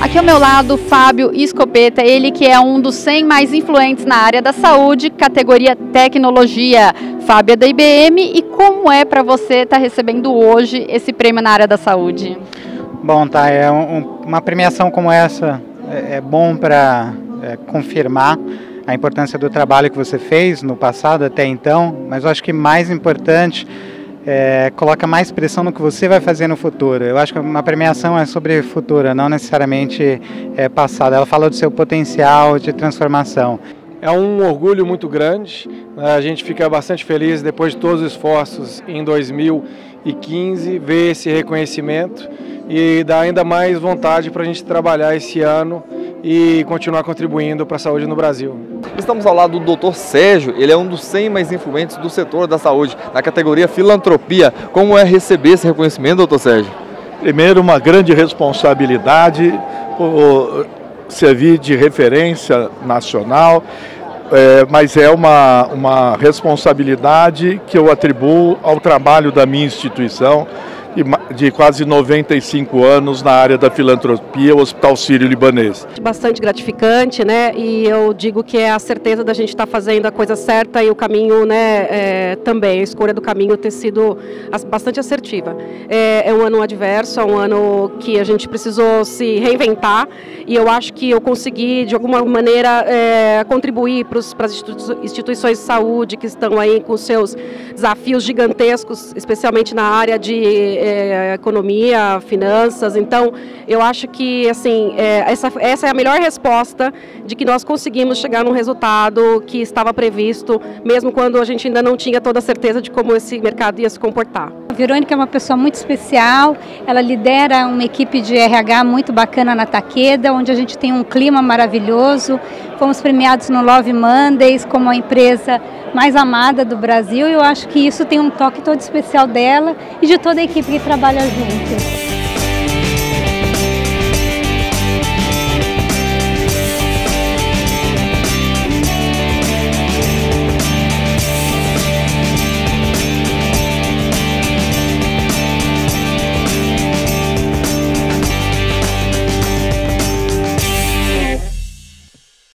Aqui ao meu lado, Fábio Escopeta, ele que é um dos 100 mais influentes na área da saúde, categoria tecnologia. Fábio é da IBM e como é para você estar tá recebendo hoje esse prêmio na área da saúde? Bom, tá, é um, uma premiação como essa é, é bom para é, confirmar a importância do trabalho que você fez no passado até então, mas eu acho que mais importante é, coloca mais pressão no que você vai fazer no futuro. Eu acho que uma premiação é sobre futuro, não necessariamente é, passado. Ela fala do seu potencial de transformação. É um orgulho muito grande. Né? A gente fica bastante feliz depois de todos os esforços em 2015 ver esse reconhecimento e dá ainda mais vontade para a gente trabalhar esse ano e continuar contribuindo para a saúde no Brasil. Estamos ao lado do Dr. Sérgio, ele é um dos 100 mais influentes do setor da saúde, na categoria filantropia. Como é receber esse reconhecimento, doutor Sérgio? Primeiro, uma grande responsabilidade por servir de referência nacional, é, mas é uma, uma responsabilidade que eu atribuo ao trabalho da minha instituição de quase 95 anos na área da filantropia, o Hospital Sírio-Libanês. Bastante gratificante, né? E eu digo que é a certeza da gente estar tá fazendo a coisa certa e o caminho, né, é, também, a escolha do caminho ter sido bastante assertiva. É, é um ano adverso, é um ano que a gente precisou se reinventar e eu acho que eu consegui, de alguma maneira, é, contribuir para as instituições de saúde que estão aí com seus desafios gigantescos, especialmente na área de é, economia, finanças. Então, eu acho que assim é, essa, essa é a melhor resposta de que nós conseguimos chegar num resultado que estava previsto, mesmo quando a gente ainda não tinha toda a certeza de como esse mercado ia se comportar. Verônica é uma pessoa muito especial, ela lidera uma equipe de RH muito bacana na Taqueda, onde a gente tem um clima maravilhoso. Fomos premiados no Love Mondays como a empresa mais amada do Brasil e eu acho que isso tem um toque todo especial dela e de toda a equipe que trabalha junto.